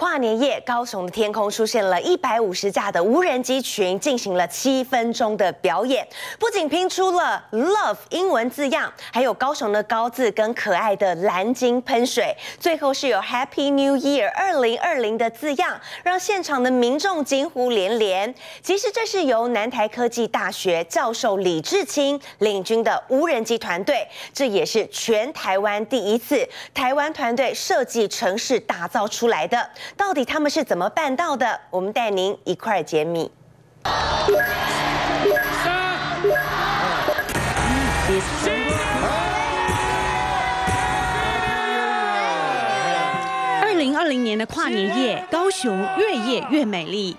跨年夜，高雄的天空出现了一百五十架的无人机群，进行了七分钟的表演。不仅拼出了 “love” 英文字样，还有高雄的高字跟可爱的蓝鲸喷水，最后是有 “Happy New Year 二零二零”的字样，让现场的民众惊呼连连。其实这是由南台科技大学教授李志清领军的无人机团队，这也是全台湾第一次台湾团队设计城市打造出来的。到底他们是怎么办到的？我们带您一块儿解密。二零二零年的跨年夜，高雄越夜越美丽。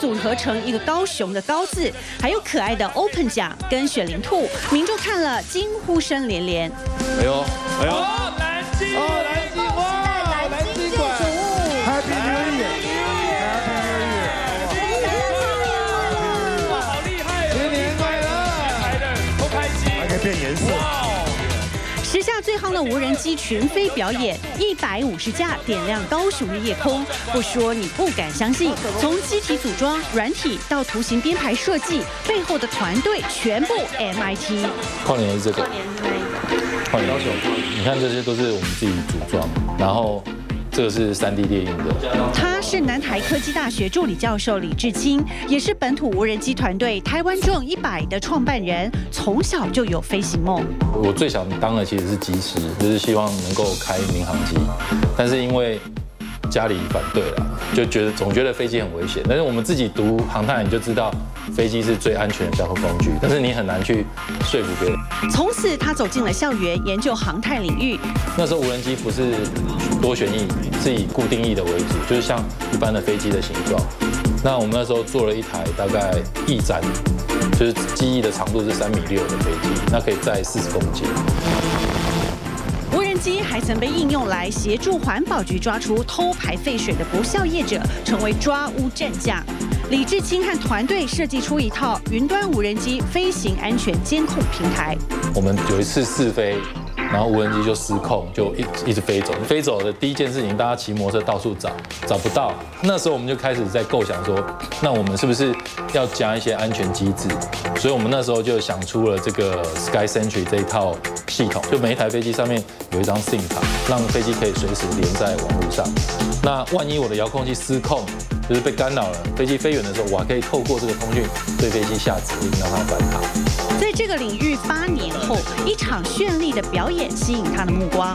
组合成一个高雄的高字，还有可爱的 Open 奖跟雪灵兔，民众看了惊呼声连连。哎呦，哎呦，最夯的无人机群飞表演，一百五十架点亮高雄的夜空。不说你不敢相信，从机体组装、软体到图形编排设计，背后的团队全部 MIT。跨年是这个，跨年高雄，你看这些都是我们自己组装，然后这个是三 D 电影的。他是南台科技大学助理教授李志清，也是本土无人机团队台湾众一百的创办人，从小就有飞行梦。我最想当的其实是机师，就是希望能够开民航机，但是因为家里反对了，就觉得总觉得飞机很危险。但是我们自己读航太，你就知道飞机是最安全的交通工具，但是你很难去说服别人。从此，他走进了校园，研究航太领域。那时候无人机不是多旋翼，是以固定翼的为主，就是像一般的飞机的形状。那我们那时候做了一台大概翼展，就是机翼的长度是三米六的飞机，那可以载四十公斤。机还曾被应用来协助环保局抓出偷排废水的不孝业者，成为抓污战将。李志清和团队设计出一套云端无人机飞行安全监控平台。我们有一次试飞，然后无人机就失控，就一一直飞走。飞走的第一件事情，大家骑摩托车到处找，找不到。那时候我们就开始在构想说，那我们是不是要加一些安全机制？所以我们那时候就想出了这个 Sky Sentry 这一套系统，就每一台飞机上面有一张 SIM 卡，让飞机可以随时连在网络上。那万一我的遥控器失控，就是被干扰了，飞机飞远的时候，我还可以透过这个通讯对飞机下指令，让它返航。在这个领域八年后，一场绚丽的表演吸引他的目光。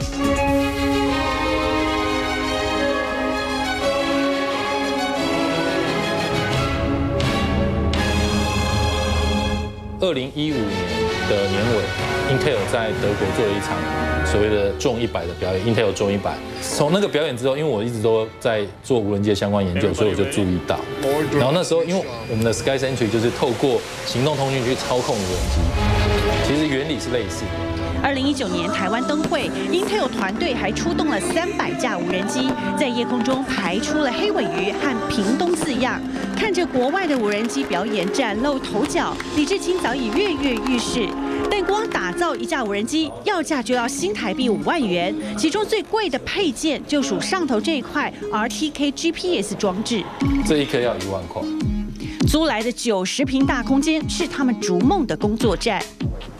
二零一五年的年尾，Intel 在德国做了一场所谓的重一百的表演，Intel 重一百。从那个表演之后，因为我一直都在做无人机相关研究，所以我就注意到。然后那时候，因为我们的 Sky Sentry 就是透过行动通讯去操控无人机，其实原理是类似的。二零一九年台湾灯会，Intel 团队还出动了三百架无人机，在夜空中排出了黑尾鱼和屏东字样。看着国外的无人机表演崭露头角，李志清早已跃跃欲试。但光打造一架无人机，要价就要新台币五万元，其中最贵的配件就属上头这一块 RTK GPS 装置，这一颗要一万块。租来的九十平大空间是他们逐梦的工作站。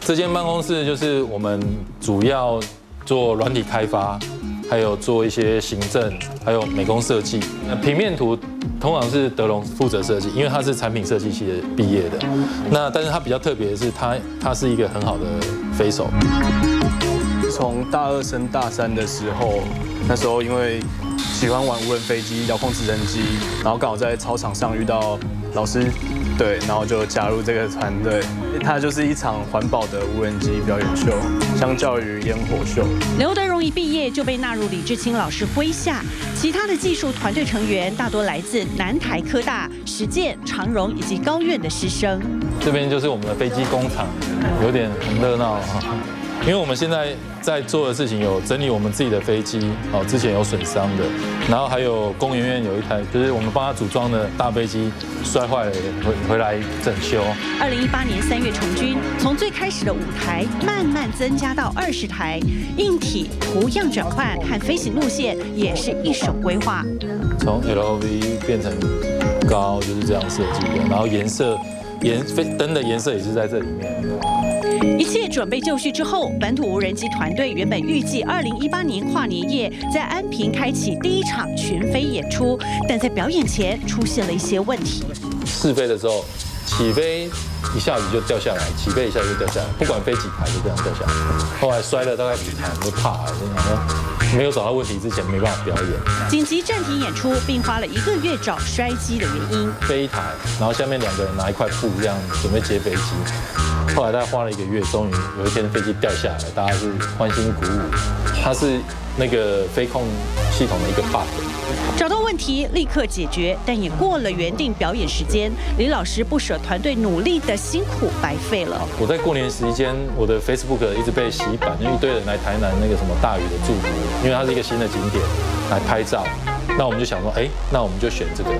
这间办公室就是我们主要做软体开发，还有做一些行政，还有美工设计。那平面图通常是德龙负责设计，因为他是产品设计系的毕业的。那但是他比较特别的是，他他是一个很好的飞手。从大二升大三的时候，那时候因为喜欢玩无人飞机、遥控直升机，然后刚好在操场上遇到老师，对，然后就加入这个团队。它就是一场环保的无人机表演秀，相较于烟火秀。刘德荣一毕业就被纳入李志清老师麾下，其他的技术团队成员大多来自南台科大、实践、长荣以及高院的师生。这边就是我们的飞机工厂，有点很热闹啊。因为我们现在在做的事情有整理我们自己的飞机，哦，之前有损伤的，然后还有工研院有一台，就是我们帮他组装的大飞机摔坏了，回回来整修。二零一八年三月重军，从最开始的五台慢慢增加到二十台，硬体、图样转换和飞行路线也是一手规划。从 LV 变成高就是这样设计的，然后颜色颜飞灯的颜色也是在这里面。一切准备就绪之后，本土无人机团队原本预计二零一八年跨年夜在安平开启第一场群飞演出，但在表演前出现了一些问题。试飞的时候，起飞一下子就掉下来，起飞一下就掉下来，不管飞几台就这样掉下来。后来摔了大概几台，我就怕了，就想说没有找到问题之前没办法表演。紧急暂停演出，并花了一个月找摔机的原因。飞台，然后下面两个人拿一块布这样准备接飞机。后来大概花了一个月，终于有一天飞机掉下来，大家是欢欣鼓舞。他是那个飞控系统的一个 bug。找到问题立刻解决，但也过了原定表演时间。李老师不舍团队努力的辛苦白费了。我在过年时间，我的 Facebook 一直被洗版，因为一堆人来台南那个什么大屿的祝福，因为它是一个新的景点来拍照。那我们就想说，哎，那我们就选这个。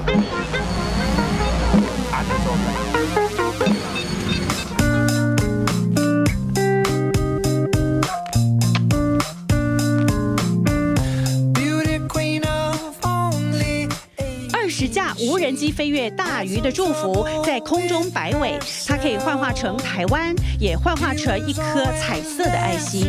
人机飞越大鱼的祝福，在空中摆尾，它可以幻化成台湾，也幻化成一颗彩色的爱心。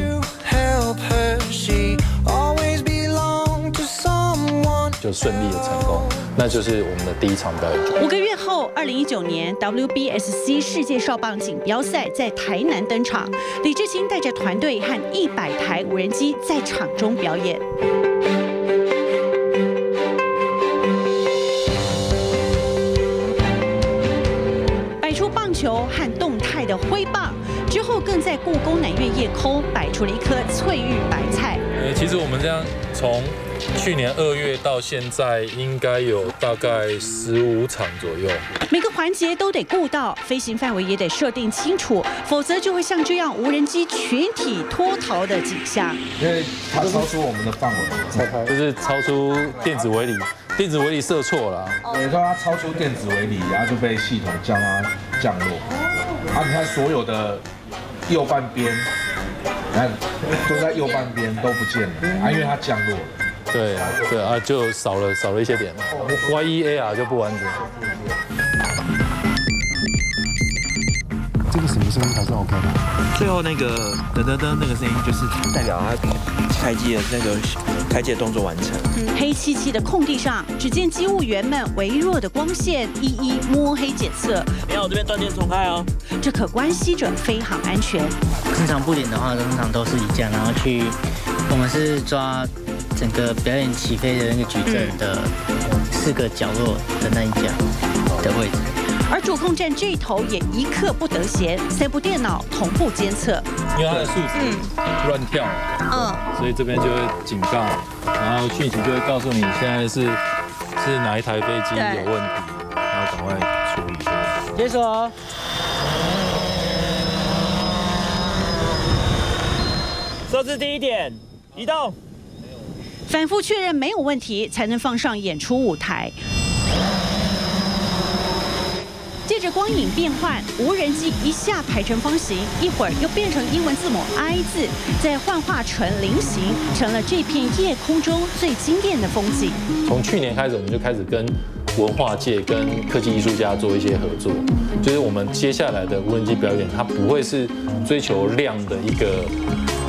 就顺利的成功，那就是我们的第一场表演。五个月后，二零一九年 WBSC 世界少棒锦标赛在台南登场，李志清带着团队和一百台无人机在场中表演。挥棒之后，更在故宫南院夜空摆出了一颗翠玉白菜。呃，其实我们这样从去年二月到现在，应该有大概十五场左右。每个环节都得顾到，飞行范围也得设定清楚，否则就会像这样无人机群体脱逃的景象。因为它超出我们的范围，就是超出电子围里。电子围里设错了，等于说它超出电子围里，然后就被系统降它降落。啊，你看所有的右半边，你看都在右半边都不见了，啊，因为它降落了。对啊，对啊，就少了少了一些点，Y E A R 就不完整。这个什么声音才是 OK 的？最后那个噔噔噔那个声音，就是代表它开机的那个开机的动作完成。黑漆漆的空地上，只见机务员们微弱的光线一一摸黑检测。你好，我这边断电重开哦。这可关系着飞行安全。正常布点的话，通常都是一架，然后去，我们是抓整个表演起飞的那个矩阵的四个角落的那一架的位置。而主控站这头也一刻不得闲，三部电脑同步监测，因为它的数值乱跳，嗯，所以这边就会警告，然后讯息就会告诉你现在是是哪一台飞机有问题，然后赶快处理。解锁，设置第一点，移动，反复确认没有问题，才能放上演出舞台。借着光影变换，无人机一下排成方形，一会儿又变成英文字母 I 字，再幻化成菱形，成了这片夜空中最惊艳的风景。从去年开始，我们就开始跟文化界、跟科技艺术家做一些合作，就是我们接下来的无人机表演，它不会是追求量的一个。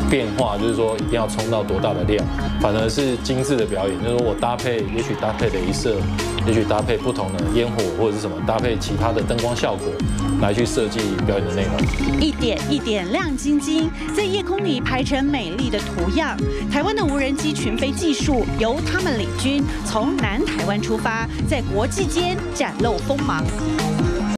变化就是说一定要冲到多大的量，反而是精致的表演。就是说我搭配，也许搭配镭射，也许搭配不同的烟火或者是什么，搭配其他的灯光效果，来去设计表演的内容。一点一点亮晶晶，在夜空里排成美丽的图样。台湾的无人机群飞技术由他们领军，从南台湾出发，在国际间展露锋芒。